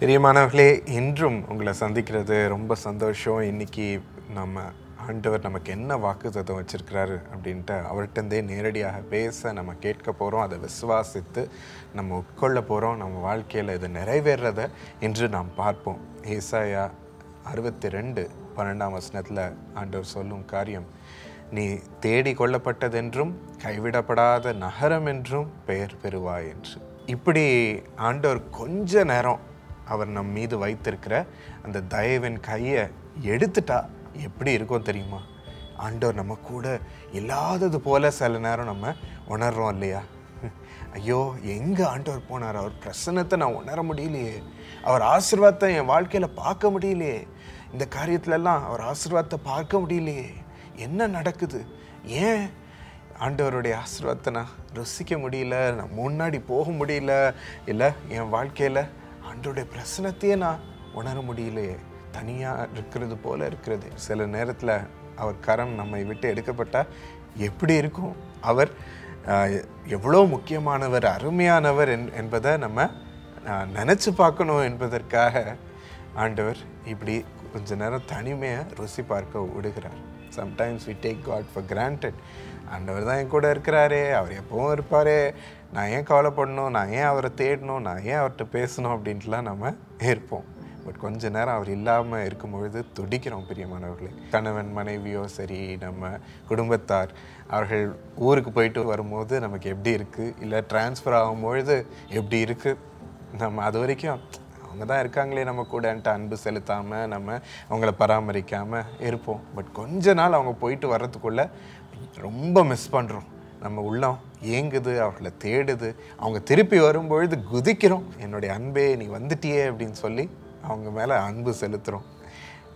பிரியமானவர்களே இன்றும் உங்களை சந்திக்கிறது ரொம்ப சந்தோஷம். இன்னைக்கு நம்ம ஆண்டவர் நமக்கு என்ன வாக்குத்ததை வச்சுருக்கிறாரு அப்படின்ட்டு அவர்கிட்டருந்தே நேரடியாக பேச நம்ம கேட்க போகிறோம் அதை விசுவாசித்து நம்ம உட்கொள்ள போகிறோம் நம்ம வாழ்க்கையில் இது நிறைவேறதை இன்று நாம் பார்ப்போம். ஏசாயா அறுபத்தி ரெண்டு பன்னெண்டாம் வசனத்தில் ஆண்டவர் சொல்லும் காரியம் நீ தேடி கொள்ளப்பட்டதென்றும் கைவிடப்படாத நகரம் என்றும் பெயர் பெறுவாய் என்று. இப்படி ஆண்டவர் கொஞ்ச நேரம் அவர் நம் மீது வைத்திருக்கிற அந்த தயவின் கையை எடுத்துட்டா எப்படி இருக்கும் தெரியுமா? ஆண்டவர் நம்ம கூட இல்லாதது போல சில நேரம் நம்ம உணர்றோம் இல்லையா? ஐயோ எங்கே ஆண்டவர் போனார்? அவர் பிரசன்னத்தை நான் உணர முடியலையே. அவர் ஆசிர்வாதத்தை என் வாழ்க்கையில் பார்க்க முடியலையே. இந்த காரியத்துலலாம் அவர் ஆசிர்வாதத்தை பார்க்க முடியலையே. என்ன நடக்குது? ஏன் ஆண்டவருடைய ஆசிர்வாதத்தை நான் ருசிக்க முடியல? நான் முன்னாடி போக முடியல? இல்லை என் வாழ்க்கையில் ஆண்டவருடைய பிரசனத்தையே நான் உணர முடியலையே. தனியாக இருக்கிறது போல இருக்கிறது. சில நேரத்தில் அவர் கரம் நம்மை விட்டு எடுக்கப்பட்டால் எப்படி இருக்கும்? அவர் எவ்வளோ முக்கியமானவர் அருமையானவர் என் என்பதை நம்ம நினச்சி பார்க்கணும் என்பதற்காக ஆண்டவர் இப்படி கொஞ்ச நேரம் தனிமையை ருசி பார்க்க விடுகிறார். Sometimes we take God for granted ஆண்டவர் தான் என் கூட இருக்கிறாரே அவர் எப்பவும் இருப்பாரே. நான் ஏன் கவலைப்படணும்? நான் ஏன் அவரை தேடணும்? நான் ஏன் அவர்கிட்ட பேசணும்? அப்படின்ட்டுலாம் நம்ம இருப்போம் பட் கொஞ்ச நேரம் அவர் இல்லாமல் இருக்கும் பொழுது துடிக்கிறோம் பிரியமானவர்களே. கணவன் மனைவியோ சரி நம்ம குடும்பத்தார் அவர்கள் ஊருக்கு போயிட்டு வரும்போது நமக்கு எப்படி இருக்குது இல்லை டிரான்ஸ்ஃபர் ஆகும்பொழுது எப்படி இருக்குது நம்ம அது வரைக்கும் அவங்க தான் இருக்காங்களே நம்ம கூடன்ட்டு அன்பு செலுத்தாமல் நம்ம அவங்கள பராமரிக்காமல் இருப்போம். பட் கொஞ்ச நாள் அவங்க போயிட்டு வர்றதுக்குள்ளே ரொம்ப மிஸ் பண்ணுறோம் நம்ம உள்ளம் ஏங்குது அவர்களை தேடுது. அவங்க திருப்பி வரும்பொழுது குதிக்கிறோம். என்னுடைய அன்பே நீ வந்துட்டியே அப்படின்னு சொல்லி அவங்க மேலே அன்பு செலுத்துகிறோம்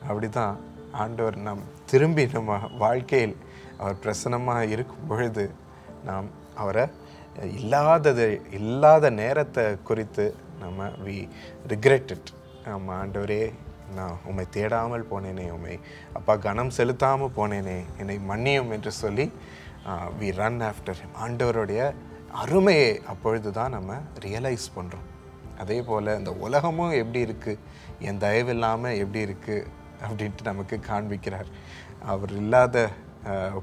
அப்படி தான் ஆண்டவர் நாம் திரும்பி நம்ம வாழ்க்கையில் அவர் பிரசன்னமாக இருக்கும் பொழுது நாம் அவரை இல்லாதது இல்லாத நேரத்தை குறித்து நம்ம வி ரிக்ரெட்டட் நம்ம ஆண்டவரே நான் உண்மை தேடாமல் போனேனே உண்மை அப்பா கனம் செலுத்தாமல் போனேனே என்னை மன்னியும் என்று சொல்லி வி ரன் ஆஃப்டர் ஆண்டவருடைய அருமையை அப்பொழுது தான் நம்ம ரியலைஸ் பண்ணுறோம் அதே போல் இந்த உலகமும் எப்படி இருக்குது என் தயவு இல்லாமல் எப்படி இருக்குது அப்படின்ட்டு நமக்கு காண்பிக்கிறார். அவர் இல்லாத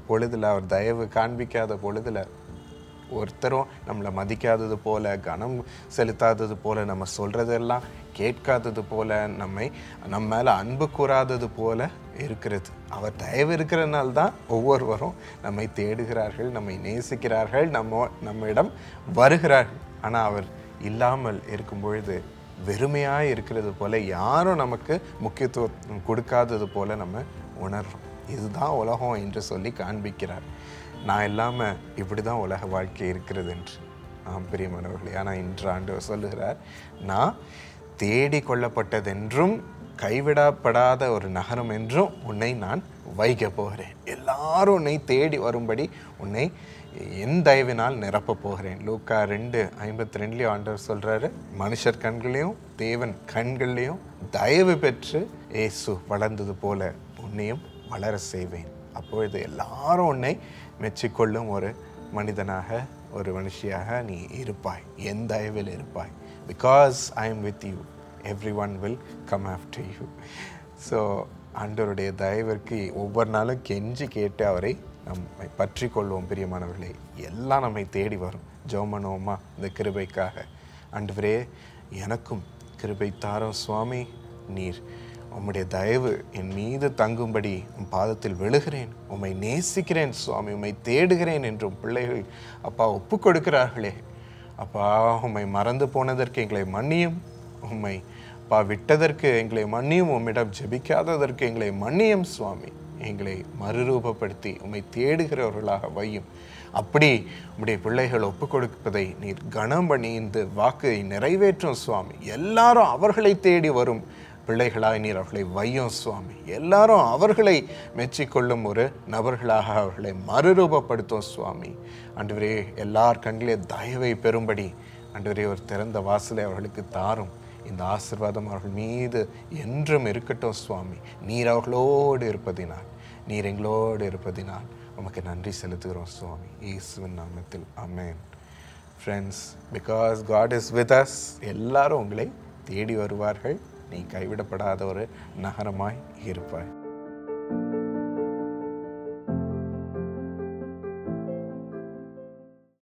பொழுதில் அவர் தயவு காண்பிக்காத பொழுதில் ஒருத்தரும் நம்மளை மதிக்காதது போல் கனம் செலுத்தாதது போல் நம்ம சொல்கிறதெல்லாம் கேட்காதது போல் நம்மை நம்ம மேலே அன்பு கூறாதது போல் இருக்கிறது. அவர் தயவு இருக்கிறனால தான் ஒவ்வொருவரும் நம்மை தேடுகிறார்கள் நம்மை நேசிக்கிறார்கள் நம்ம நம்மிடம் வருகிறார்கள். ஆனால் அவர் இல்லாமல் இருக்கும் பொழுது வெறுமையாக இருக்கிறது போல் யாரும் நமக்கு முக்கியத்துவம் கொடுக்காதது போல் நம்ம உணர்றோம். இதுதான் உலகம் என்று சொல்லி காண்பிக்கிறார். நான் இல்லாமல் இப்படி தான் உலக வாழ்க்கை இருக்கிறது என்று. ஆம் பிரியமானவர்களே ஆனால் இன்று ஆண்டவர் சொல்லுகிறார் நான் தேடி கொள்ளப்பட்டதென்றும் கைவிடப்படாத ஒரு நகரம் என்றும் உன்னை நான் வைக்க போகிறேன். எல்லாரும் உன்னை தேடி வரும்படி உன்னை என் தயவினால் நிரப்பப் போகிறேன். லூக்கா ரெண்டு ஐம்பத்தி ரெண்டுலேயும் ஆண்டவர் சொல்கிறாரு மனுஷர் கண்களையும் தேவன் கண்கள்லையும் தயவு பெற்று ஏசு வளர்ந்தது போல உன்னையும் வளர செய்வேன். அப்பொழுது எல்லாரும் உன்னை மெச்சிக்கொள்ளும் ஒரு மனிதனாக ஒரு மனுஷியாக நீ இருப்பாய். என் தயவில் இருப்பாய். Because I am with you every one will come after you so ஆண்டவருடைய தயவிற்கு ஒவ்வொரு நாளும் கெஞ்சி கேட்டு அவரை நம்மை பற்றி கொள்வோம் பிரியமானவர்களே. எல்லாம் நம்மை தேடி வரும். ஜோமனோமா இந்த கிருபைக்காக. ஆண்டவரே எனக்கும் கிருபை தாரோ சுவாமி நீர். உம்முடைய தயவு என் மீது தங்கும்படி உன் பாதத்தில் விழுகிறேன். உம்மை நேசிக்கிறேன் சுவாமி உம்மை தேடுகிறேன் என்றும் பிள்ளைகள் அப்பா ஒப்பு கொடுக்கிறார்களே. அப்பா உம்மை மறந்து போனதற்கு எங்களை மன்னியும். உம்மை அப்பா விட்டதற்கு எங்களை மன்னியும். உம்மிடம் ஜெபிக்காததற்கு எங்களை மன்னியும் சுவாமி. எங்களை மறுரூபப்படுத்தி உம்மை தேடுகிறவர்களாக வையும். அப்படி உம்முடைய பிள்ளைகள் ஒப்பு கொடுப்பதை நீர் கனம் பண்ணி இந்த வாக்கை நிறைவேற்றும் சுவாமி. எல்லாரும் அவர்களை தேடி வரும். பிள்ளைகளாய் நீர் அவர்களை வையும் சுவாமி. எல்லாரும் அவர்களை மெச்சிக்கொள்ளும் ஒரு நபர்களாக அவர்களை மறுரூபப்படுத்தும் சுவாமி. அன்றுவரே எல்லார் கண்களே தயவை பெறும்படி அன்றுவரே ஒரு திறந்த வாசலை அவர்களுக்கு தாரும். இந்த ஆசிர்வாதம் அவர்கள் மீது என்றும் இருக்கட்டும் சுவாமி. நீர் அவர்களோடு இருப்பதினால் நீர் எங்களோடு இருப்பதினால் உமக்கு நன்றி செலுத்துகிறோம் சுவாமி. இயேசுவின் நாமத்தில் அமேன் friends because God is with us எல்லாரும் உங்களை தேடி வருவார்கள். நீ கைவிடப்படாத ஒரு நகரமாய் இருப்பாய்.